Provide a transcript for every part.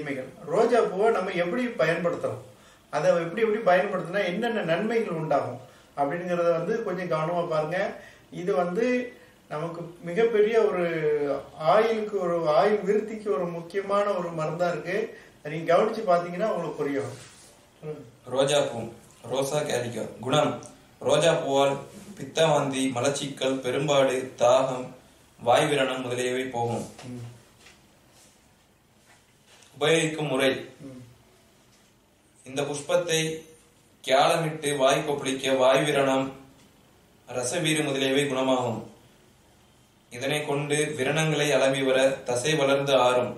தீமைகள். ரோஜா பூவை நம்ம எப்படி பயன்படுத்துறோம்? அதை எப்படி எப்படி பயன்படுத்தினா என்னென்ன நன்மைகள் உண்டாகும் அப்படிங்கிறத வந்து கொஞ்சம் கவனமா பாருங்க. இது வந்து நமக்கு மிகப்பெரிய ஒரு ஆயிலுக்கு ஒரு ஆயில் விருத்திக்கு ஒரு முக்கியமான ஒரு மருந்தா இருக்கு. நீங்க கவனிச்சு பாத்தீங்கன்னா உங்களுக்கு புரியும். ரோஜா பூ ரோசா கேரிகா குணம். ரோஜா பூவால் பித்தவாந்தி மலச்சிக்கல் பெரும்பாடு தாகம் வாய்விரணம் முதலியவை போகும். உபயோகிக்கும் முறை. இந்த புஷ்பத்தை கியாலமிட்டு வாய் கொப்பளிக்க வாய்விரணம் ரசவீறு முதலியவை குணமாகும். இதனை கொண்டு விரணங்களை அளவி வர தசை வளர்ந்து ஆறும்.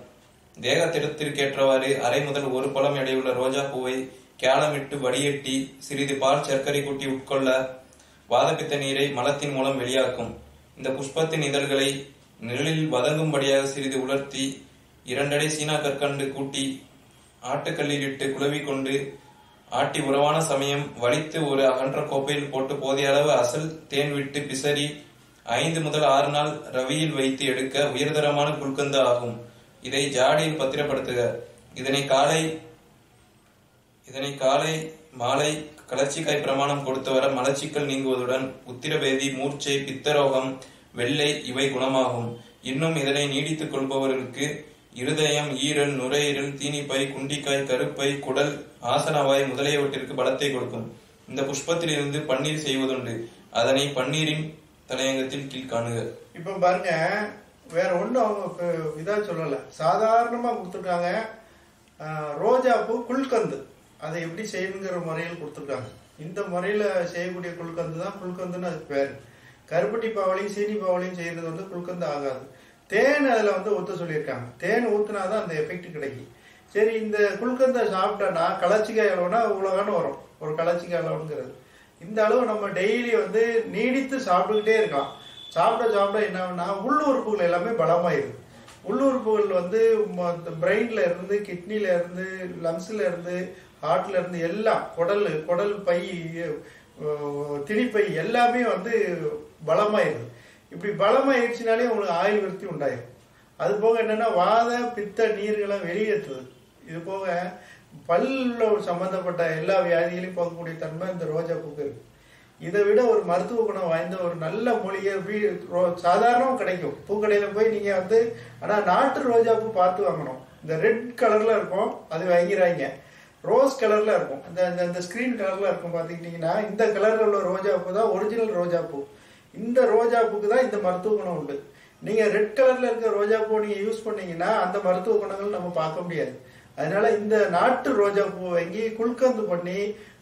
தேகத்திடத்திற்கேற்றவாறு அரை முதல் ஒரு பழம் எடையுள்ள ரோஜா பூவை கேளமிட்டு வடிகட்டி சிறிது பால் சர்க்கரை கூட்டி உட்கொள்ள வாதப்பித்த நீரை மலத்தின் மூலம் வெளியாக்கும். இந்த புஷ்பத்தின் இதழ்களை நிழலில் வதங்கும்படியாக சிறிது உலர்த்தி இரண்டடை சீனா கற்கண்டு கூட்டி ஆட்டுக்கல்லில் இட்டு குழவி கொண்டு ஆட்டி உறவான சமயம் வலித்து ஒரு அகன்ற கோப்பையில் போட்டு போதிய அளவு அசல் தேன் விட்டு பிசறி ஐந்து முதல் ஆறு நாள் ரவியில் வைத்து எடுக்க உயர்தரமான குல்கந்து ஆகும். இதை ஜாடியில் பத்திரப்படுத்துக. இதனை காலை இதனை காலை மாலை கலர்ச்சிக்காய் பிரமாணம் கொடுத்து வர மலச்சிக்கல் நீங்குவதுடன் உத்திரபேதி மூர்ச்சை பித்தரோகம் வெள்ளை இவை குணமாகும். இன்னும் இதனை நீடித்துக் கொள்பவர்களுக்கு இருதயம் ஈரல் நுரையீரல் தீனிப்பை குண்டிக்காய் கருப்பை குடல் ஆசனவாய் முதலியவற்றிற்கு பலத்தை கொடுக்கும். இந்த புஷ்பத்திலிருந்து பன்னீர் செய்வதுண்டு. அதனை பன்னீரின் தலையங்கத்தில் கீழ் காணுக. இப்ப பாருங்க வேற ஒண்ணும் அவங்க இதா சொல்லல. சாதாரணமா கொடுத்துருக்காங்க. ரோஜா பூ குல்கந்து. அதை எப்படி செய்யணுங்கிற முறையில் கொடுத்துருக்காங்க. இந்த முறையில செய்யக்கூடிய குல்கந்து தான் குல்கந்துன்னு அதுக்கு பேர். கருப்பட்டி பாவலையும் சீனி பாவலையும் செய்யறது வந்து குல்கந்து ஆகாது. தேன் அதில் வந்து ஊற்ற சொல்லியிருக்காங்க. தேன் ஊத்துனாதான் அந்த எஃபெக்ட் கிடைக்கும். சரி இந்த குல்கந்தை சாப்பிட்டோன்னா கலச்சிக்காய் அளவுனா இவ்வளோகான்னு வரும். ஒரு கலச்சிக்காய் அளவுங்கிறது. இந்த அளவு நம்ம டெய்லி வந்து நீடித்து சாப்பிட்டுக்கிட்டே இருக்கலாம். சாப்பிட சாப்பிட என்ன ஆகும்னா உள்ளுறுப்புகள் எல்லாமே பலமாயிருது உள்ளுறுப்புகள் வந்து பிரெயின்ல இருந்து கிட்னில இருந்து லங்ஸ்ல இருந்து ஹார்ட்ல இருந்து எல்லாம் குடல் குடல் பை திணிப்பை எல்லாமே வந்து பலமாயிருது இப்படி பலமாயிருச்சுனாலே உங்களுக்கு ஆயுள் விருத்தி உண்டாயிரும். அது போக என்னன்னா வாத பித்த நீர்களை வெளியேற்றுது. இது போக பல்ல சம்பந்தப்பட்ட எல்லா வியாதிகளையும் போகக்கூடிய தன்மை இந்த ரோஜா பூக்கு இருக்கு. இதை விட ஒரு மருத்துவ குணம் வாய்ந்த ஒரு நல்ல மொழியை வீ- ரோ- கிடைக்கும். பூக்கடையில போய் நீங்க வந்து ஆனா நாட்டு ரோஜா பூ பார்த்து வாங்கணும். இந்த ரெட் கலர்ல இருக்கும் அது வாங்கிறாங்க ரோஸ் கலர்ல இருக்கும். இந்த இந்த- இந்த ஸ்கிரீன் கலர்ல இருக்கும். பாத்துக்கிட்டீங்கன்னா இந்த கலர்ல உள்ள ரோஜா பூ தான் ஒரிஜினல் ரோஜா பூ. இந்த ரோஜா பூக்கு தான் இந்த மருத்துவ குணம் உண்டு. நீங்க ரெட் கலர்ல இருக்க ரோஜா பூ நீங்க யூஸ் பண்ணீங்கன்னா அந்த மருத்துவ குணங்கள் நம்ம பார்க்க முடியாது. அதனால இந்த நாட்டு ரோஜா பூ வாங்கி குல்கந்து பண்ணி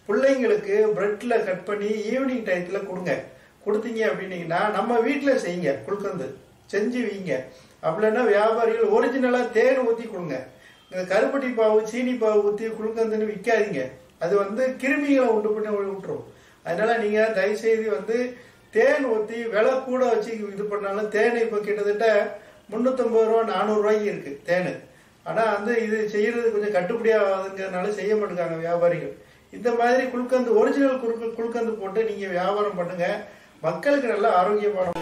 பிள்ளைங்களுக்கு பிரெட்ல கட் பண்ணி ஈவினிங் டயத்துல கொடுங்க. கொடுத்தீங்க அப்படின்னீங்கன்னா நம்ம வீட்டுல செய்யுங்க குல்கந்து. செஞ்சு வீங்க. அப்படின்னா வியாபாரிகள் ஒரிஜினலா தேன் ஊத்தி கொடுங்க. இந்த கருப்பட்டி பாவு சீனி பாவு ஊத்தி குல்கந்துன்னு விற்காதீங்க அது வந்து கிருமிகளை உண்டு பண்ணி விட்டுரும். அதனால நீங்க தயவுசெய்து வந்து தேன் ஊத்தி விலை கூட வச்சு இது பண்ணாலும் தேன் இப்ப கிட்டத்தட்ட முந்நூற்றம்பது ரூபா நானூறு ரூபாய்க்கு இருக்கு தேன். ஆனா வந்து இது செய்யறது கொஞ்சம் கட்டுப்படியாகாதுங்கிறதுனால செய்ய மாட்டேங்காங்க வியாபாரிகள். இந்த மாதிரி குழுக்கந்து ஒரிஜினல் குழுக்கந்து போட்டு நீங்க வியாபாரம் பண்ணுங்க. மக்களுக்கு நல்ல ஆரோக்கியமான